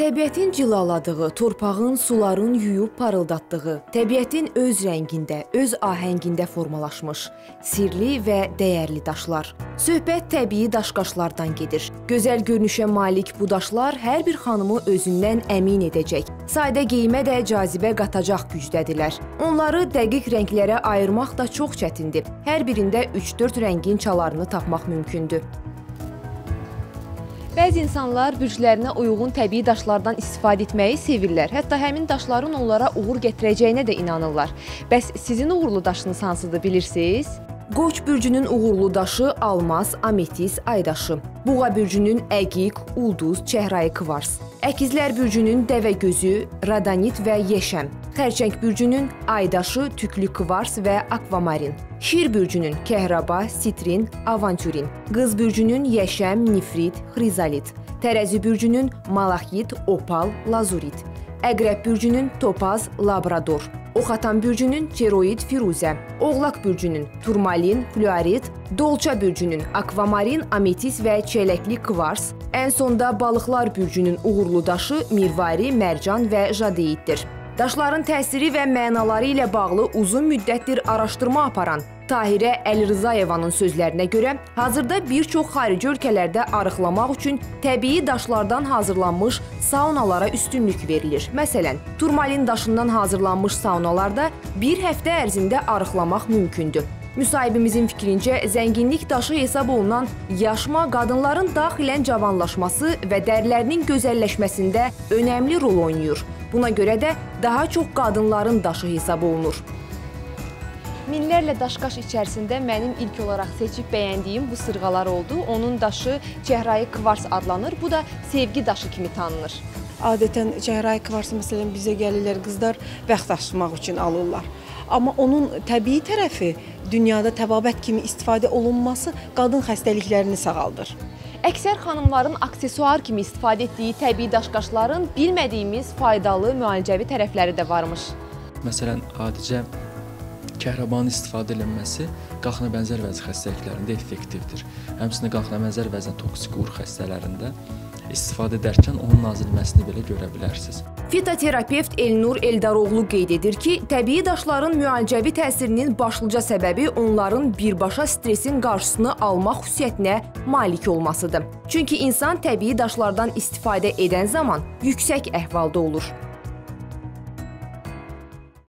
Təbiətin cilaladığı, torpağın, suların yuyub parıldatdığı, təbiətin öz rəngində, öz ahəngində formalaşmış sirli və dəyərli daşlar. Söhbət təbii daşqaşlardan gedir. Gözəl görünüşə malik bu daşlar hər bir xanımı özündən əmin edəcək. Sadə geyimə də cazibə qatacaq gücdədirlər. Onları dəqiq rənglərə ayırmaq da çox çətindir. Hər birində 3-4 rəngin çalarını tapmaq mümkündür. Bəzi insanlar bürclərinə uyğun təbii daşlardan istifadə etməyi sevirlər. Hətta həmin daşların onlara uğur gətirəcəyinə də inanırlar. Bəs sizin uğurlu daşınız hansıdır bilirsiniz? Qoç bürcünün uğurlu daşı almaz, ametis, aydaşı. Buğa bürcünün əqiq, ulduz, çəhrayı kvars. Əkizlər bürcünün dəvə gözü, radanit və yeşəm. Xərçəng bürcünün aydaşı, tüklü kvars və akvamarin. Şir bürcünün kəhraba, sitrin, avanturin. Qız bürcünün yeşəm, nifrit, xrizalit. Tərəzi bürcünün malahit, opal, lazurit. Əqrəb bürcünün topaz, labrador. Oxatan bürcünün ceroid, firuzə. Oğlaq bürcünün turmalin, fluorit. Dolça bürcünün akvamarin, ametis və çələkli kvars. Ən sonda balıqlar bürcünün uğurlu daşı mirvari, mərcan və jadeyitdir. Daşların təsiri və mənaları ilə bağlı uzun müddətdir araşdırma aparan Tahirə Əlirzayevanın sözlərinə görə, hazırda bir çox xarici ölkələrdə arıqlamaq üçün təbii daşlardan hazırlanmış saunalara üstünlük verilir. Məsələn, turmalin daşından hazırlanmış saunalarda bir həftə ərzində arıqlamaq mümkündür. Müsahibimizin fikrincə, zənginlik daşı hesab olunan yaşma qadınların daxilən cavanlaşması və dərilərinin gözəlləşməsində önəmli rol oynayır. Buna görə də daha çox qadınların daşı hesab olunur. Minlərlə daşqaş içərisində mənim ilk olaraq seçib bəyəndiyim bu sırğalar oldu. Onun daşı Çəhrayı kvars adlanır. Bu da sevgi daşı kimi tanınır. Adətən Çəhrayı kvarsı məsələn bizə gəlirlər qızlar bəxt açmaq üçün alırlar. Amma onun təbii tərəfi dünyada təbabət kimi istifadə olunması qadın xəstəliklərini sağaldır. Əksər xanımların aksesuar kimi istifadə etdiyi təbii daşqaşların bilmədiyimiz faydalı müalicəvi tərəfləri də varmış. Məsələn, adicə kəhrabanın istifadə edilməsi qalxına bənzər vəzi xəstəliklərində effektivdir. Həmçinin qalxına bənzər vəzin toksik uğur xəstələrində istifadə edərkən onun nazilməsini belə görə bilərsiniz. Fitoterapevt Elnur Eldaroğlu qeyd edir ki, təbii daşların müalicəvi təsirinin başlıca səbəbi onların birbaşa stresin qarşısını almaq xüsusiyyətinə malik olmasıdır. Çünki insan təbii daşlardan istifadə edən zaman yüksək əhvalda olur.